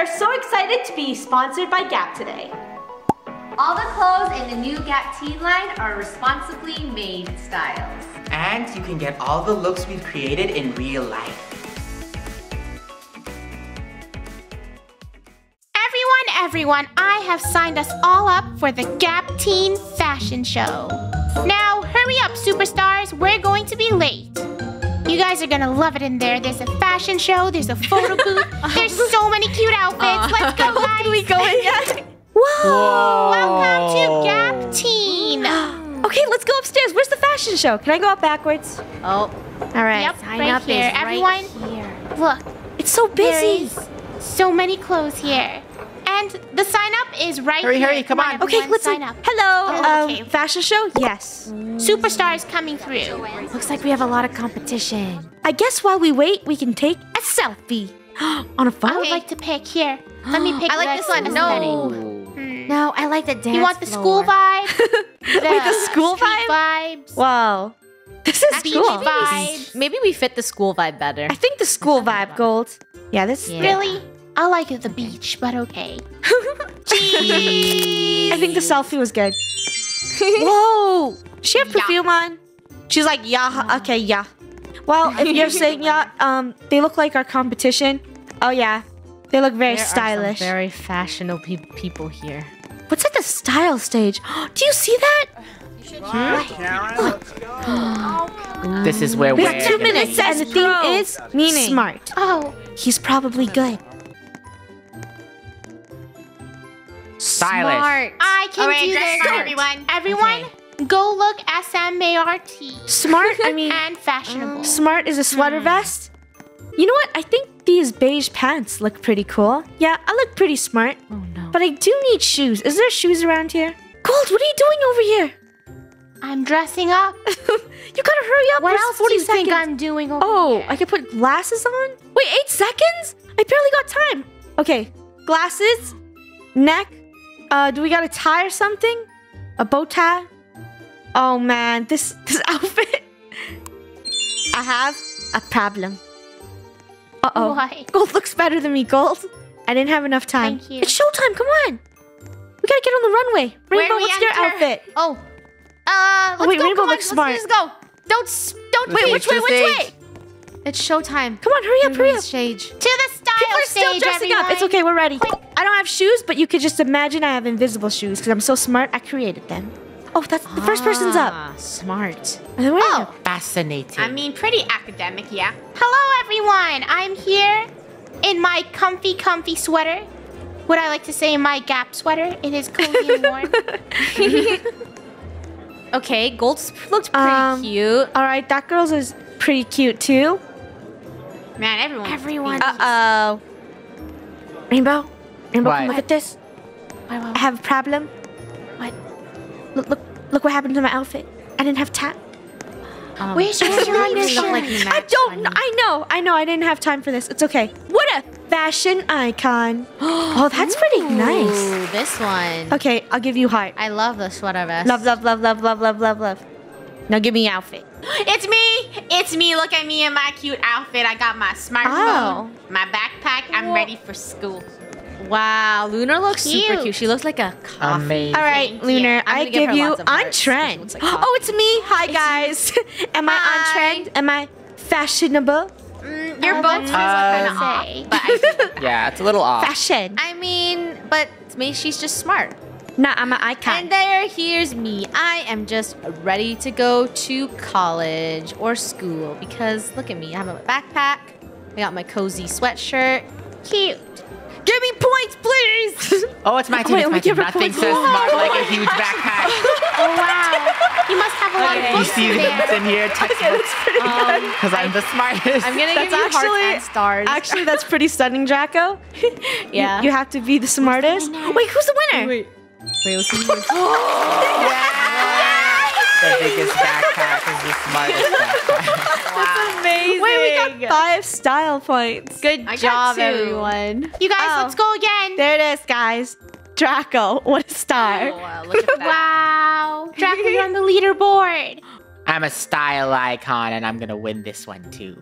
are so excited to be sponsored by Gap today. All the clothes in the new Gap teen line are responsibly made styles. And you can get all the looks we've created in real life. Everyone, everyone, I have signed us all up for the Gap Teen Fashion Show. Now, hurry up, superstars. We're going to be late. You guys are gonna love it in there. There's a fashion show, there's a photo booth, there's so many cute outfits. Uh, let's go, guys. Can we go in yet? Whoa! Welcome to Gap Teen. Okay, let's go upstairs. Where's the fashion show? Can I go up backwards? Oh, All right. Yep, sign right up here. is right Everyone, here. look. It's so busy. is so many clothes here. And the sign up is right Hurry, here. hurry, come on. Okay, let's sign up. Hello. Oh, um, okay. fashion show? Yes. Superstars coming through. Looks like we have a lot of competition. I guess while we wait, we can take a selfie on a phone. I would like to pick here. Let me pick I like this one. No. Hmm. No, I like the dance You want the floor. school vibe? the Wait, the school street vibe? vibes? Wow. This is Beach cool. vibes? Maybe we fit the school vibe better. I think the school vibe gold. Yeah, this. Yeah. Really? I like the beach, but okay. I think the selfie was good. Whoa! She have Yeah. perfume on. She's like, yeah, okay, yeah. Well, if you're saying yeah, um, they look like our competition. Oh yeah, they look very There are some stylish. very fashionable pe- people here. What's at the style stage? Do you see that? This is where We we're have two minutes, and the theme is Meaning. smart. Oh, He's probably good. Stylish. Smart. I can Alright, do dress this, smart. everyone. Everyone, go look S-M-A-R-T. Smart. I mean, and fashionable. Mm, smart is a sweater hmm. vest. You know what? I think these beige pants look pretty cool. Yeah, I look pretty smart. Oh no. But I do need shoes. Is there shoes around here? Gold, what are you doing over here? I'm dressing up. you gotta hurry up. What There's else 40 do you seconds. think I'm doing over here. oh, here? I could put glasses on? Wait, eight seconds? I barely got time. Okay, glasses, neck. Uh, do we got a tie or something? A bow tie? Oh man, this this outfit. I have a problem. Uh oh. Why? Gold looks better than me, Gold. I didn't have enough time. Thank you. It's showtime. Come on. We gotta get on the runway. Rainbow, we what's your outfit? Oh. Uh, let's wait, go. Rainbow come on, looks let's smart. just go. Don't, don't Wait, wait. which way, which way? It's showtime. Come on, hurry up, hurry up. Stage. To the style stage. People are still stage, dressing everyone. up. It's okay, we're ready. I don't have shoes, but you could just imagine I have invisible shoes because I'm so smart. I created them. Oh, that's the first person's up. Ah, Smart. And then we're Oh. Fascinating. I mean, pretty academic, yeah. Hello, everyone. I'm here in my comfy, comfy sweater. What I like to say, my Gap sweater. It is cozy and warm. Okay, Gold's looked pretty Um, cute. All right, that girl's is pretty cute too. Man, everyone. Everyone. Uh oh. Rainbow, Rainbow, come look at this. I have a problem. What? Look, look, look what happened to my outfit. I didn't have time. Um, Where's your you undershirt? look like I don't. Bunny. I know. I know. I didn't have time for this. It's okay. What a fashion icon. oh, that's pretty nice. Ooh, this one. Okay, I'll give you heart. I love the sweater vest. Love, love, love, love, love, love, love, love. Now give me outfit. It's me. It's me. Look at me in my cute outfit. I got my smartphone, Oh. my backpack. I'm ready for school. Wow, Lunar looks super Cute. cute. She looks like a coffee. Amazing. All right, Lunar, you. I'm I gonna give give you lots of on hearts 'cause she trend. like oh, it's me. Hi, guys. Am I on trend? Am I fashionable? Mm, your bow tie uh, is kind of off, but I Yeah, it's a little off. Fashion. I mean, but maybe she's just smart. Nah, I'm an icon. And there, here's me. I am just ready to go to college or school because look at me. I have a backpack. I got my cozy sweatshirt. cute. Give me points, please. Oh, it's my turn. Wait, it's my turn. Nothing says smart like a huge backpack. Oh wow. You must have a lot of books You see in what's in here? Textbooks. Because I'm the smartest. I'm gonna give you hearts actually- and stars. Actually, that's pretty stunning, Jacko. yeah. You have to be the smartest. Wait, who's the winner? Wait, wait, what's in here? the biggest backpack is the smartest backpack. Amazing. Wait, we got five style points. Good I job, everyone. You guys, Oh. let's go again. There it is, guys. Draco, what a star. Oh, wow, look at. Wow. Draco, you're on the leaderboard. I'm a style icon and I'm gonna win this one too.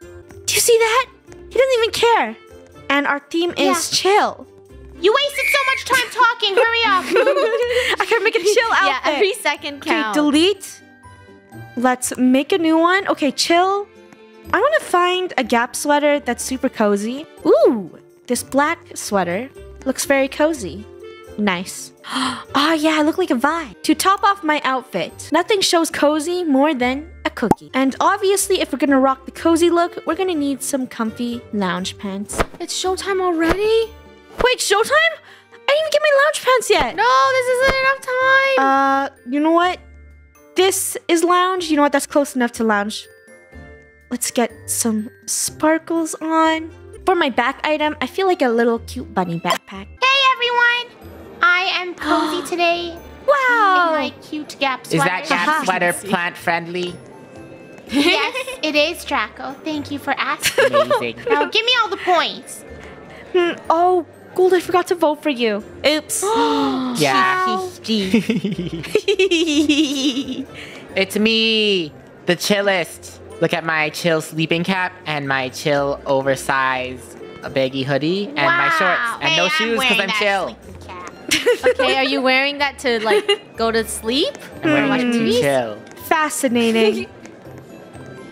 Do you see that? He doesn't even care. And our theme is chill. You wasted so much time talking. Hurry up. I can make a chill Yeah, every second counts. Okay, counts. delete. Let's make a new one. Okay, chill. I want to find a Gap sweater that's super cozy. Ooh, this black sweater looks very cozy. Nice. oh yeah, I look like a vibe. To top off my outfit, nothing shows cozy more than a cookie. And obviously, if we're gonna rock the cozy look, we're gonna need some comfy lounge pants. It's showtime already? Wait, showtime? I didn't even get my lounge pants yet. No, this isn't enough time. Uh, you know what? This is lounge. You know what? That's close enough to lounge. Let's get some sparkles on. For my back item, I feel like a little cute bunny backpack. hey, everyone. I am cozy today Wow! in Wow! my cute Gap sweater. Is that Gap sweater plant friendly? yes, it is, Draco. Thank you for asking. Amazing. now, give me all the points. Hmm, oh, Gold, I forgot to vote for you. Oops. yeah. it's me, the chillest. Look at my chill sleeping cap and my chill oversized baggy hoodie and my shorts and Hey, no I'm shoes because I'm chill. okay, are you wearing that to like go to sleep? I'm wearing watch it to movies? chill. Fascinating.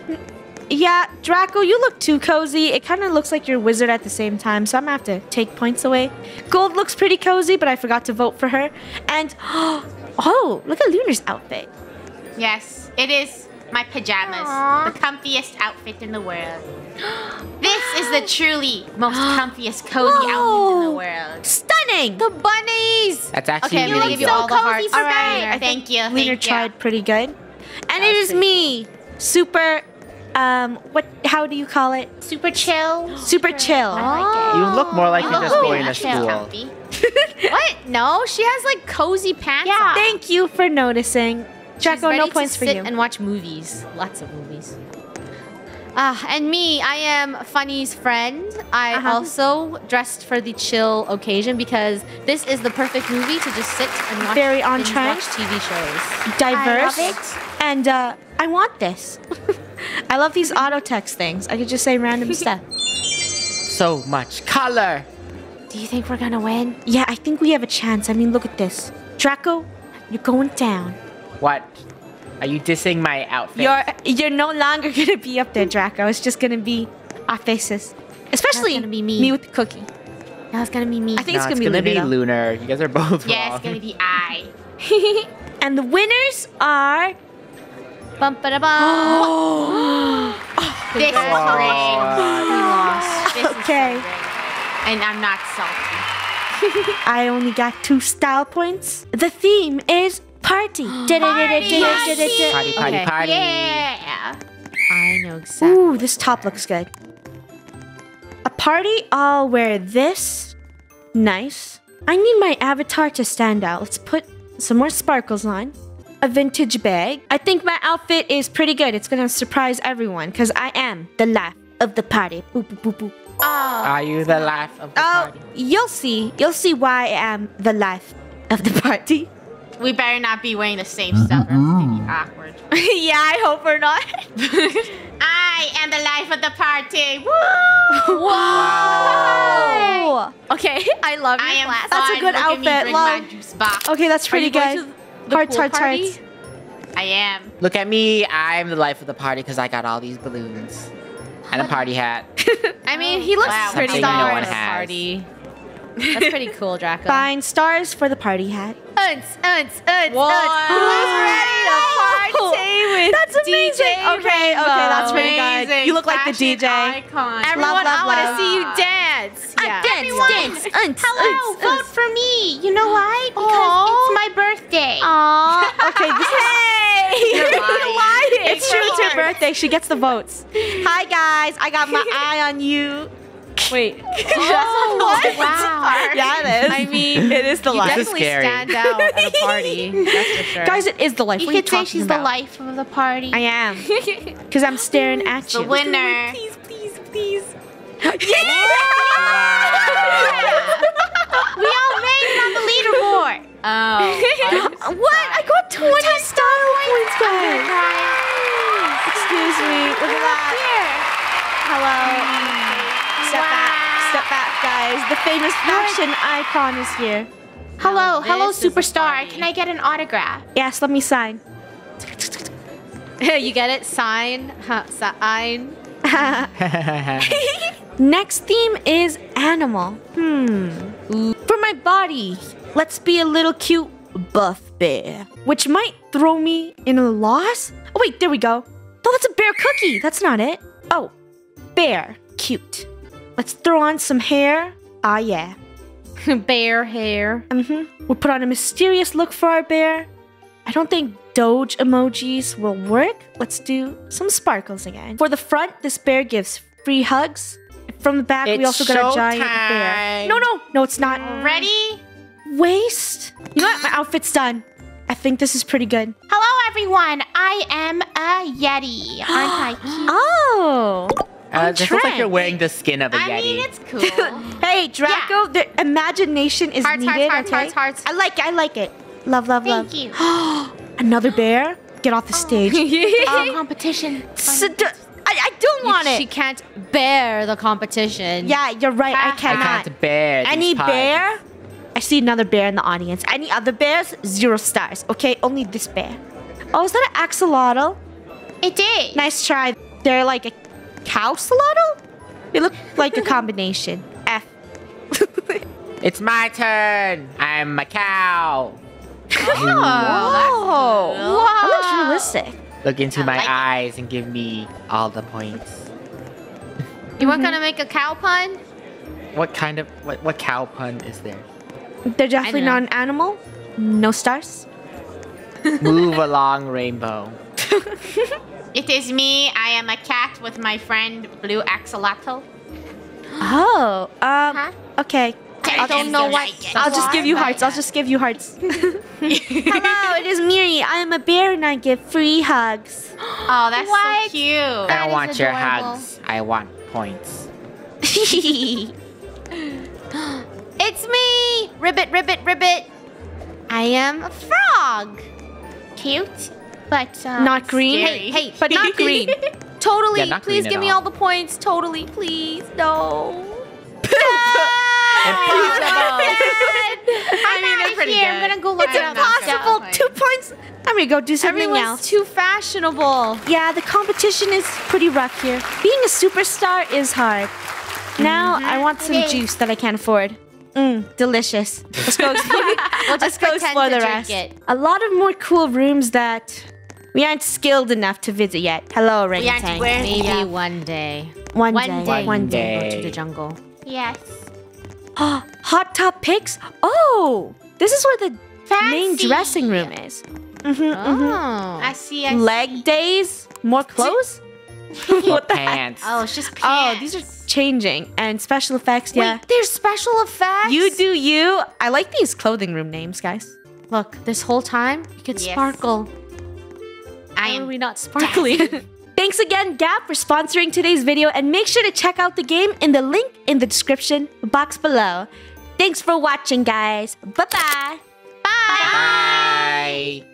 yeah, Draco, you look too cozy. It kind of looks like you're a wizard at the same time, so I'm gonna have to take points away. Gold looks pretty cozy, but I forgot to vote for her. And oh, look at Lunar's outfit. Yes, it is my pajamas. Aw. The comfiest outfit in the world. this is the truly most comfiest cozy outfit in the world. Stunning. The bunnies. That's actually Okay, I'm really gonna give you good. all the hearts. for All right, bed. I Thank you. Lunar Thank you. tried pretty good. And it is was is me, super. Um, what? How do you call it? Super chill. Super chill. I like it. You look more like You you're just going to school. What? No, she has like cozy pants. Yeah. on. Thank you for noticing. She's Draco, ready no to points for sit you. And watch movies. Lots of movies. Ah, and me, I am Funneh's friend. I Uh-huh. also dressed for the chill occasion because this is the perfect movie to just sit and watch, Very on trend. watch TV shows. diverse. I love it. And uh, I want this. I love these auto text things. I could just say random stuff. So much color. Do you think we're gonna win? Yeah, I think we have a chance. I mean, look at this. Draco, you're going down. What? Are you dissing my outfit? You're you're no longer gonna be up there, Draco. It's just gonna be our faces. Especially gonna be me. me with the cookie. No, it's gonna be me. I think no, it's gonna be Lunar. though. Lunar. You guys are both Yeah, wrong. it's gonna be I. and the winners are Bum ba da bum. This is Wow. great. We lost. This Okay. so. And I'm not salty. I only got two style points. The theme is party. Party, party, Okay. party. Yeah. I know exactly. Ooh, this top looks good. A party, I'll wear this. Nice. I need my avatar to stand out. Let's put some more sparkles on. A vintage bag. I think my outfit is pretty good. It's gonna surprise everyone because I am the life of the party. Boop, boop, boop, boop. Oh. Are you the laugh of the Oh, party? you'll see. You'll see why I am the life of the party. We better not be wearing the same mm-hmm. stuff or it's gonna be mm-hmm. awkward. yeah, I hope we're not. I am the life of the party. Woo! Wow. Okay, I love your I class. That's a good Look outfit, love. my juice box. Okay, that's Are pretty you going good. to the Hearts, pool hearts, party? hearts. I am. Look at me. I'm the life of the party because I got all these balloons and a party hat. I mean, he looks Wow, pretty something star no one at a has. party. That's pretty cool, Draco. Fine stars for the party hat. Unts, unts, unts, Wow. unts. Who's ready to party with That's amazing. DJ okay, okay, that's pretty good. You look like the DJ. Icon. Everyone, love, I want to see you dance. Uh, yeah. Dance, dance, unts, Hello, unts, vote unts. for me. You know why? Because Aw. it's my birthday. Aw, okay, this is. You're lying. It's true, it's her birthday. She gets the votes. Hi guys, I got my eye on you. Wait. Oh, what? wow. Yeah, it is. I mean, it is the you life. This is definitely scary. stand out at a party. That's for sure. Guys, it is the life. You what are you could say she's about? the life of the party. I am. Because I'm staring at the you. The winner. please, please, please. Yeah! we all made it on the leaderboard. Oh. what? I got 20 style points, guys. Excuse me. Look at that. Here. Hello. Mm. Guys. The famous fashion icon is here. Hello, Now hello, this is a superstar. Can I get an autograph? Yes, let me sign. you get it? Sign. Huh, sign. Next theme is animal. Hmm. For my body, let's be a little cute buff bear, which might throw me in a loss. Oh, wait, there we go. Oh, that's a bear cookie. That's not it. Oh, bear. Cute. Let's throw on some hair. Ah, yeah. Bear hair. Mm-hmm. We'll put on a mysterious look for our bear. I don't think Doge emojis will work. Let's do some sparkles again. For the front, this bear gives free hugs. From the back, we also got a giant bear. No, no, no, it's not. Ready? Waist. You know what? My outfit's done. I think this is pretty good. Hello, everyone. I am a Yeti. Aren't I cute? Oh. Uh, this looks like you're wearing the skin of a I yeti. I mean, it's cool. Hey, Draco, the imagination is Hearts, hearts, needed. hearts, okay? hearts, hearts. I like it. I like it. Love, love, Thank love. you. Another bear? Get off the stage. Oh, competition. S- d- I, I don't want She it. She can't bear the competition. Yeah, you're right. I I I can't bear Any pies. bear? I see another bear in the audience. Any other bears? Zero stars. Okay, only this bear. Oh, is that an axolotl? It did. Nice try. They're like a cow axolotl? They look like a combination. F. It's my turn. I'm a cow. Oh, that looks realistic. Look into my eyes and give me all the points. You weren't gonna make a cow pun? What kind of what what cow pun is there? They're definitely not an animal. No stars. Move along, rainbow. It is me. I am a cat with my friend Blue Axolotl. Oh, um, Huh? okay. I don't know what. I'll just give you hearts. I'll just give you hearts. Hello, it is Miri. I am a bear and I give free hugs. Oh, that's What? so cute. I That don't is want your hugs. I want points. It's me! Ribbit, ribbit, ribbit. I am a frog. Cute, but uh, Not green. scary. Hey, hey, but not green. Totally. Yeah, not please green give me all. all the points. Totally, please. No. I'm out of here. I'm gonna go look It's at impossible. Two points. I'm gonna go do something Everyone's else. too fashionable. Yeah, the competition is pretty rough here. Being a superstar is hard. Now I want some It is. juice that I can't afford. Mmm, delicious. Let's go explore. We'll Let's just go explore to the drink rest. it. A lot of more cool rooms that we aren't skilled enough to visit yet. Hello, aren't orangutan. Maybe Yeah. one day. One, One day, day. One day. Go to the jungle. Yes. Hot top pics. Oh, this is where the main dressing room is. Mm-hmm, Oh. I see. I Leg days. More clothes. What the pants? Oh, it's just Oh, these are changing and special effects. Yeah. Wait, there's special effects. You do you. I like these clothing room names, guys. Look, this whole time you could Yes. sparkle. I Why are we not sparkly? Thanks again, Gap, for sponsoring today's video, and make sure to check out the game in the link in the description box below. Thanks for watching, guys. Bye-bye. Bye.